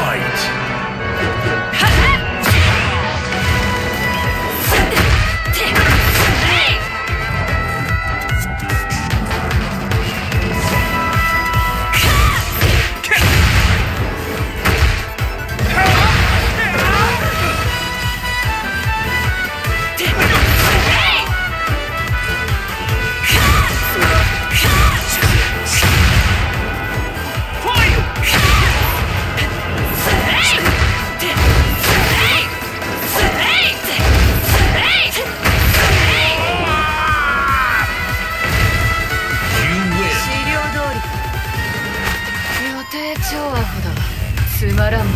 Fight! 超アホだつまらん